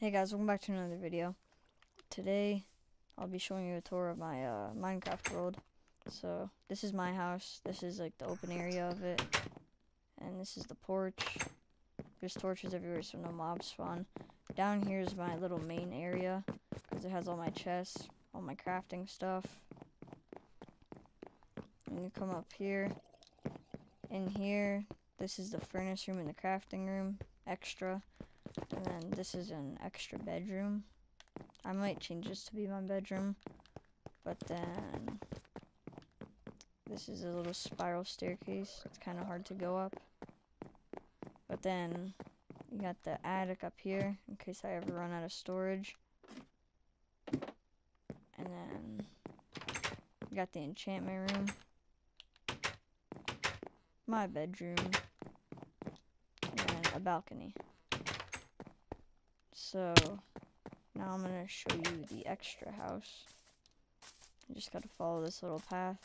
Hey guys, welcome back to another video. Today, I'll be showing you a tour of my uh, Minecraft world. So, this is my house. This is like the open area of it. And this is the porch. There's torches everywhere so no mobs spawn. Down here is my little main area. Because it has all my chests, all my crafting stuff. And you come up here. In here, this is the furnace room and the crafting room. Extra. And then this is an extra bedroom. I might change this to be my bedroom. But then this is a little spiral staircase. It's kind of hard to go up. But then you got the attic up here in case I ever run out of storage. And then you got the enchantment room. My bedroom. And a balcony. So now I'm gonna show you the extra house. You just gotta follow this little path.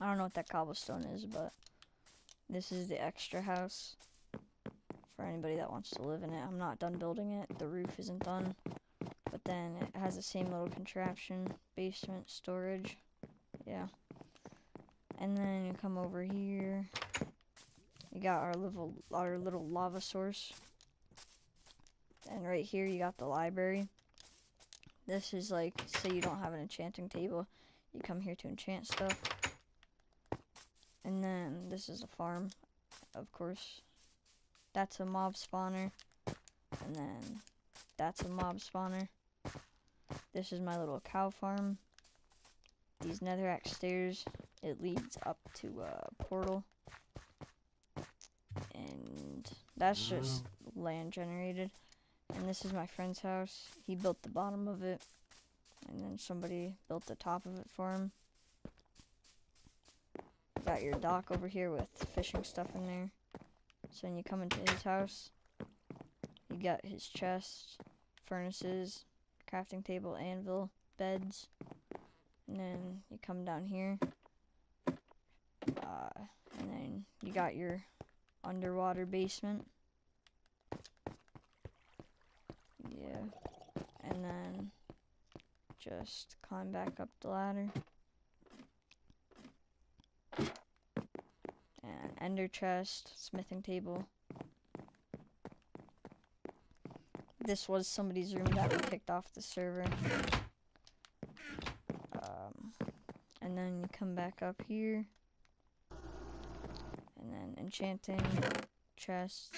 I don't know what that cobblestone is, but this is the extra house for anybody that wants to live in it. I'm not done building it. The roof isn't done. But then it has the same little contraption, basement, storage. Yeah. And then you come over here. You got our little our little lava source and right here you got the library. This is like, say you don't have an enchanting table, you come here to enchant stuff. And then this is a farm, of course. That's a mob spawner. And then that's a mob spawner. This is my little cow farm. These netherrack stairs, it leads up to a portal. And that's just land generated. And this is my friend's house. He built the bottom of it. And then somebody built the top of it for him. Got your dock over here with fishing stuff in there. So when you come into his house, you got his chest, furnaces, crafting table, anvil, beds. And then you come down here. Uh, and then you got your underwater basement. And then just climb back up the ladder. And ender chest, smithing table. This was somebody's room that we picked off the server. Um, and then you come back up here. And then enchanting, chests.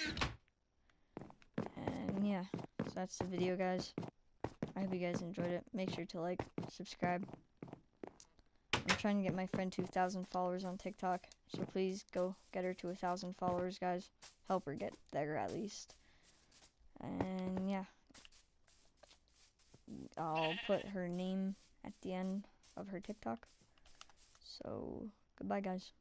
And yeah, that's the video guys. I hope you guys enjoyed it. Make sure to like, subscribe. I'm trying to get my friend to 1,000 followers on TikTok. So please go get her to 1,000 followers, guys. Help her get there at least. And yeah. I'll put her name at the end of her TikTok. So, goodbye, guys.